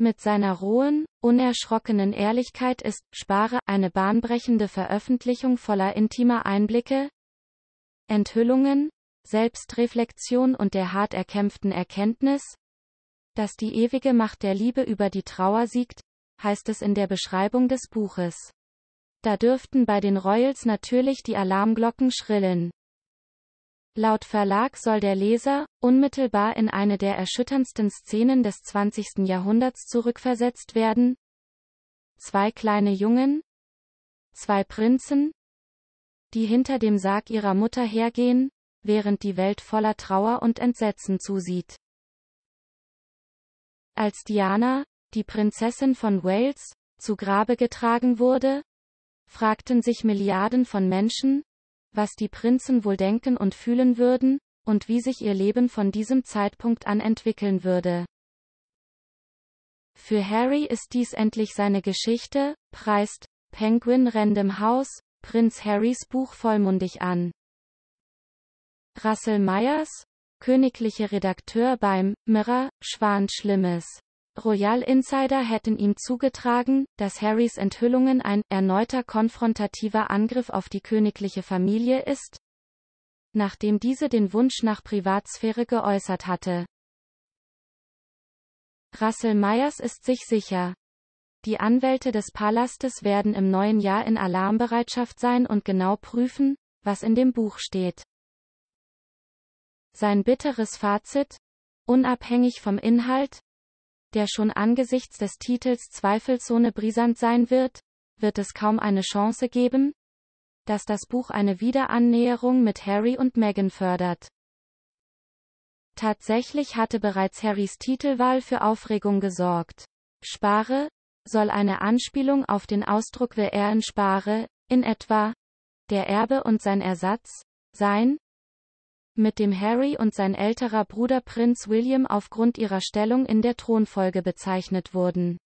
Mit seiner rohen, unerschrockenen Ehrlichkeit ist Spare eine bahnbrechende Veröffentlichung voller intimer Einblicke, Enthüllungen, Selbstreflexion und der hart erkämpften Erkenntnis, dass die ewige Macht der Liebe über die Trauer siegt, heißt es in der Beschreibung des Buches. Da dürften bei den Royals natürlich die Alarmglocken schrillen. Laut Verlag soll der Leser, unmittelbar in eine der erschütterndsten Szenen des 20. Jahrhunderts zurückversetzt werden. Zwei kleine Jungen, zwei Prinzen, die hinter dem Sarg ihrer Mutter hergehen, während die Welt voller Trauer und Entsetzen zusieht. Als Diana, die Prinzessin von Wales, zu Grabe getragen wurde, fragten sich Milliarden von Menschen, was die Prinzen wohl denken und fühlen würden, und wie sich ihr Leben von diesem Zeitpunkt an entwickeln würde. Für Harry ist dies endlich seine Geschichte, preist Penguin Random House, Prinz Harrys Buch vollmundig an. Russell Myers, königlicher Redakteur beim Mirror, Schwan Schlimmes. Royal Insider hätten ihm zugetragen, dass Harrys Enthüllungen ein erneuter konfrontativer Angriff auf die königliche Familie ist, nachdem diese den Wunsch nach Privatsphäre geäußert hatte. Russell Myers ist sich sicher. Die Anwälte des Palastes werden im neuen Jahr in Alarmbereitschaft sein und genau prüfen, was in dem Buch steht. Sein bitteres Fazit, unabhängig vom Inhalt, der schon angesichts des Titels zweifelsohne brisant sein wird, wird es kaum eine Chance geben, dass das Buch eine Wiederannäherung mit Harry und Meghan fördert. Tatsächlich hatte bereits Harrys Titelwahl für Aufregung gesorgt. Spare soll eine Anspielung auf den Ausdruck Will er in Spare, in etwa, der Erbe und sein Ersatz, sein, mit dem Harry und sein älterer Bruder Prinz William aufgrund ihrer Stellung in der Thronfolge bezeichnet wurden.